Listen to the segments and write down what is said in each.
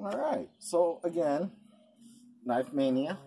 Alright, so again, Knife Mania.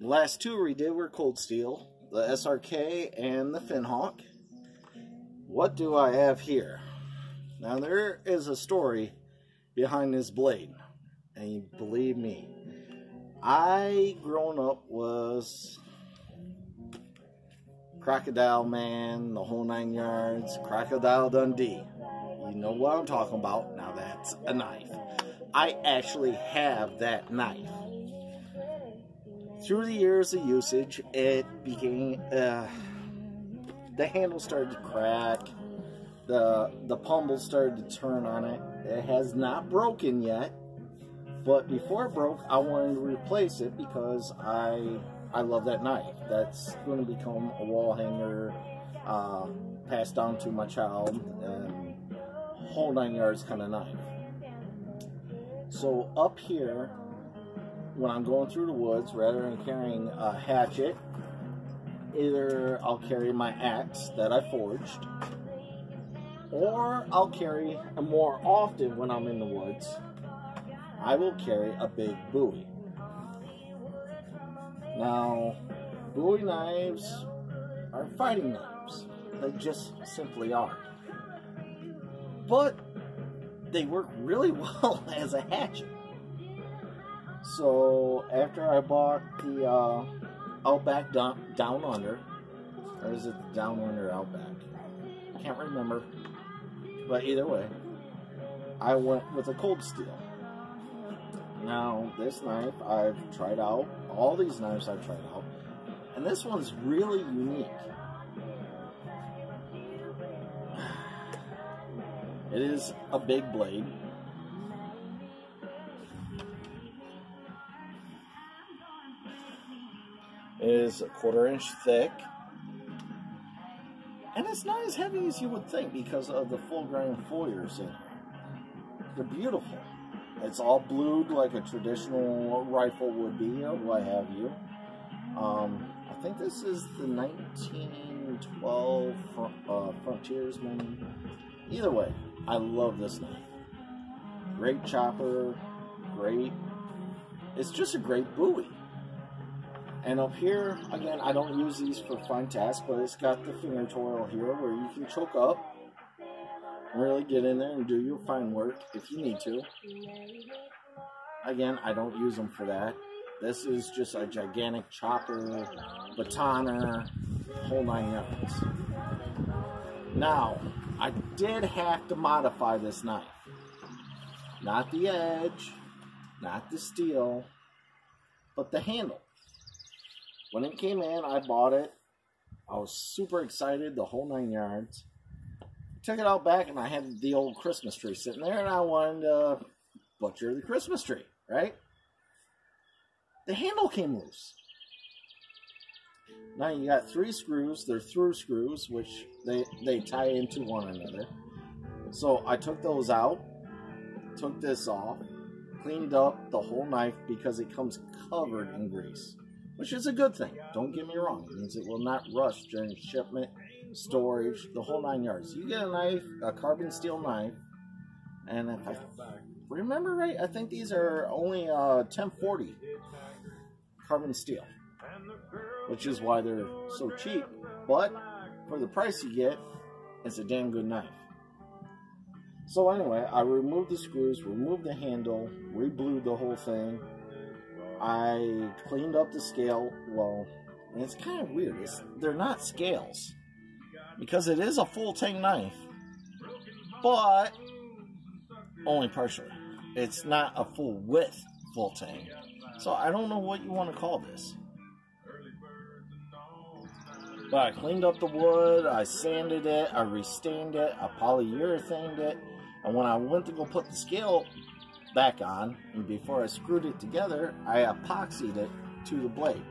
The last two we did were Cold Steel, the SRK and the Finhawk. What do I have here? Now there is a story behind this blade. And believe me, I grown up was Crocodile Man, the whole nine yards, Crocodile Dundee. You know what I'm talking about. Now that's a knife. I actually have that knife. Through the years of usage, it became uh, the handle started to crack. The the pommel started to turn on it. It has not broken yet, but before it broke, I wanted to replace it because I I love that knife. That's going to become a wall hanger, uh, passed down to my child, and whole nine yards kind of knife. So up here, when I'm going through the woods, rather than carrying a hatchet, either I'll carry my axe that I forged, or I'll carry, and more often when I'm in the woods, I will carry a big bowie. Now, bowie knives are fighting knives. They just simply are. But they work really well as a hatchet. So after I bought the uh, Outback down, down Under, or is it Down Under Outback? I can't remember. But either way, I went with a cold steel. Now, this knife I've tried out, all these knives I've tried out, and this one's really unique. It is a big blade. It is a quarter inch thick. And it's not as heavy as you would think because of the full grain foyers in here. They're beautiful. It's all blued like a traditional rifle would be, or what have you. Um, I think this is the 1912 uh, Frontiersman. Either way, I love this knife. Great chopper, great. It's just a great bowie. And up here, again, I don't use these for fine tasks, but it's got the finger choil here where you can choke up really get in there and do your fine work if you need to. Again, I don't use them for that. This is just a gigantic chopper, batoner, whole nine yards. Now, I did have to modify this knife. Not the edge, not the steel, but the handle. When it came in, I bought it. I was super excited, the whole nine yards. Took it out back, and I had the old Christmas tree sitting there, and I wanted to butcher the Christmas tree, right? The handle came loose. Now you got three screws. They're through screws, which they they tie into one another. So I took those out, took this off, cleaned up the whole knife because it comes covered in grease, which is a good thing. Don't get me wrong; it means it will not rust during shipment, storage, the whole nine yards. You get a knife, a carbon steel knife, and if I remember right, I think these are only uh, 1040 carbon steel which is why they're so cheap. But for the price you get, it's a damn good knife. So anyway, I removed the screws, removed the handle, reblued the whole thing. I cleaned up the scale. Well, it's kind of weird. It's, they're not scales because it is a full tang knife, but only partially. It's not a full width full tang. So I don't know what you want to call this. But I cleaned up the wood, I sanded it, I restained it, I polyurethaned it, and when I went to go put the scale back on, and before I screwed it together, I epoxied it to the blade.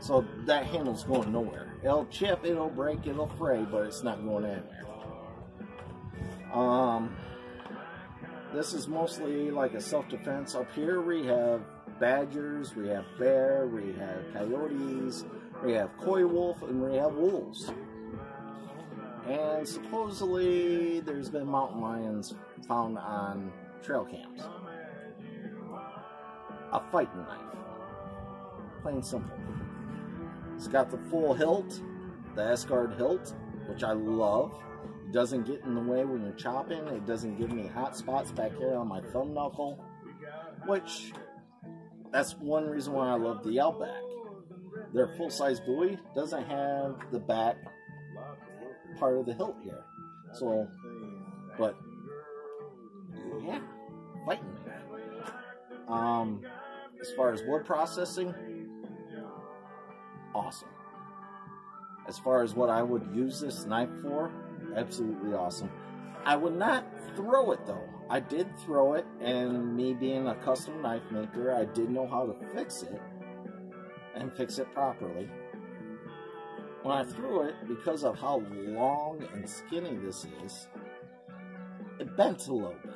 So that handle's going nowhere. It'll chip, it'll break, it'll fray, but it's not going anywhere. Um, this is mostly like a self-defense. Up here we have badgers, we have bear, we have coyotes, we have coy wolf, and we have wolves. And supposedly there's been mountain lions found on trail cams. a fighting knife. Plain simple. It's got the full hilt, the S-Guard hilt, which I love. It doesn't get in the way when you're chopping. It doesn't give me hot spots back here on my thumb knuckle, which that's one reason why I love the Outback. Their full-size bowie doesn't have the back part of the hilt here. So, but yeah, fighting knife. Um, as far as wood processing, awesome. As far as what I would use this knife for, absolutely awesome. I would not throw it though. I did throw it, and me being a custom knife maker, I did know how to fix it and fix it properly. When I threw it, because of how long and skinny this is, it bent a little bit.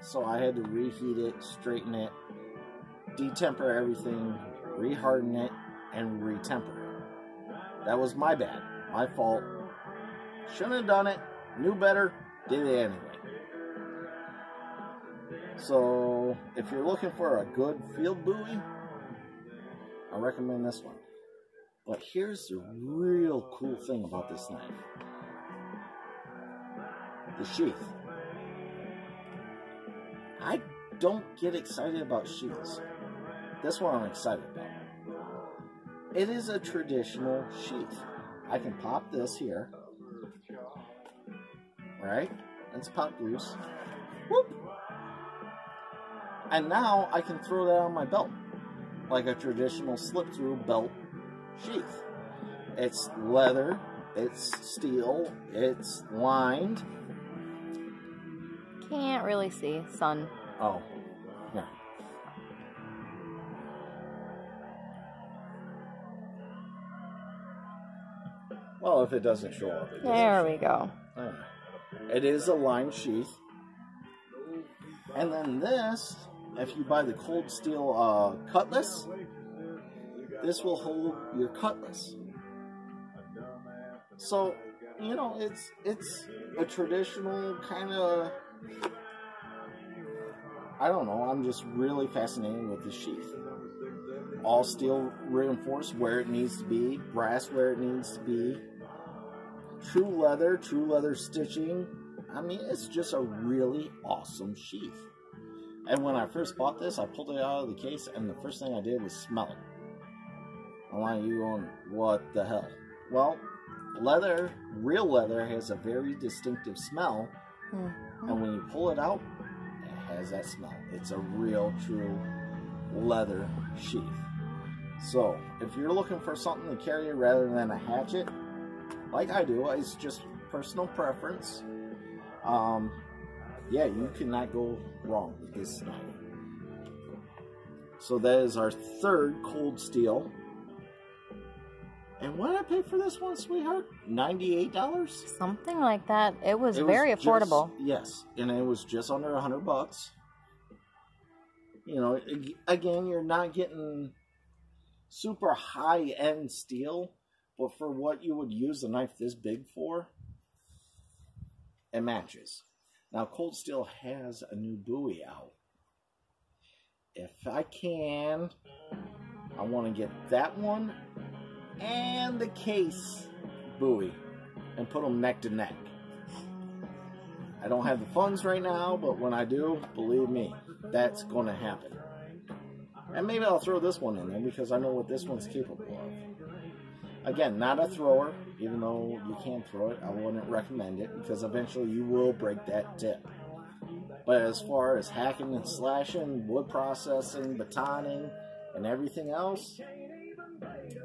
So I had to reheat it, straighten it, detemper everything, reharden it, and retemper it. That was my bad. My fault. Shouldn't have done it. Knew better. Did it anyway. So, if you're looking for a good field bowie, I recommend this one. But here's the real cool thing about this knife. The sheath. I don't get excited about sheaths. This one I'm excited about. It is a traditional sheath. I can pop this here. Right? It's popped loose. Whoop! And now I can throw that on my belt. Like a traditional slip-through belt sheath. It's leather, it's steel, it's lined. Can't really see, sun. Oh, yeah. Well, if it doesn't show up, it doesn't There we go. It is a lined sheath. And then this, if you buy the cold steel uh, cutlass, this will hold your cutlass. So, you know, it's it's a traditional kind of I don't know, I'm just really fascinated with the sheath. All steel reinforced where it needs to be, brass where it needs to be, true leather, true leather stitching. I mean, it's just a really awesome sheath. And when I first bought this, I pulled it out of the case, and the first thing I did was smell it. Lot of you on what the hell? Well, leather, real leather, has a very distinctive smell, Mhm. and when you pull it out, it has that smell. It's a real, true leather sheath. So, if you're looking for something to carry rather than a hatchet, like I do, it's just personal preference. Um, yeah, you cannot go wrong with this knife. So that is our third cold steel. And what did I pay for this one, sweetheart? Ninety-eight dollars. Something like that. It was very affordable. yes, and it was just under a hundred bucks. You know, again, you're not getting super high-end steel, but for what you would use a knife this big for, it matches. Now, Cold Steel has a new bowie out. If I can, I want to get that one and the case bowie and put them neck to neck. I don't have the funds right now, but when I do, believe me, that's going to happen. And maybe I'll throw this one in there because I know what this one's capable of. Again, not a thrower, even though you can throw it. I wouldn't recommend it because eventually you will break that tip. But as far as hacking and slashing, wood processing, batoning, and everything else,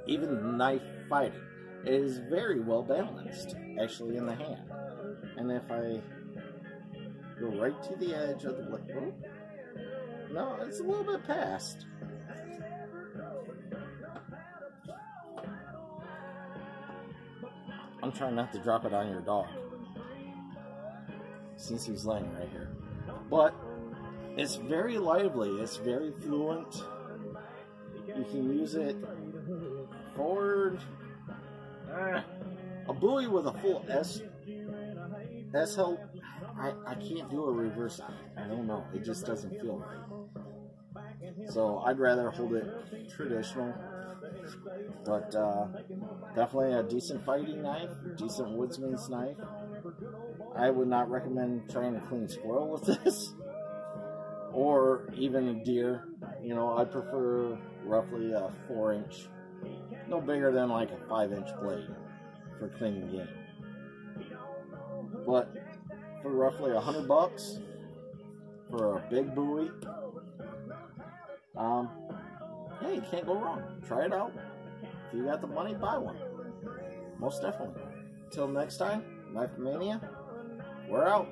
even knife fighting, it is very well balanced, actually, in the hand. And if I go right to the edge of the blade, oh, no, it's a little bit past. Trying not to drop it on your dog. Since he's laying right here. But it's very lively, it's very fluent. You can use it forward. A bowie with a full S S help. I, I can't do a reverse. I don't know. It just doesn't feel right. So I'd rather hold it traditional. But uh, definitely a decent fighting knife, decent woodsman's knife. I would not recommend trying to clean squirrel with this, or even a deer. You know, I prefer roughly a four inch, no bigger than like a five inch blade for cleaning game. But for roughly a hundred bucks for a big Bowie, um, yeah, you can't go wrong. Try it out. If you got the money, buy one. Most definitely. Till next time, Knife Mania, we're out.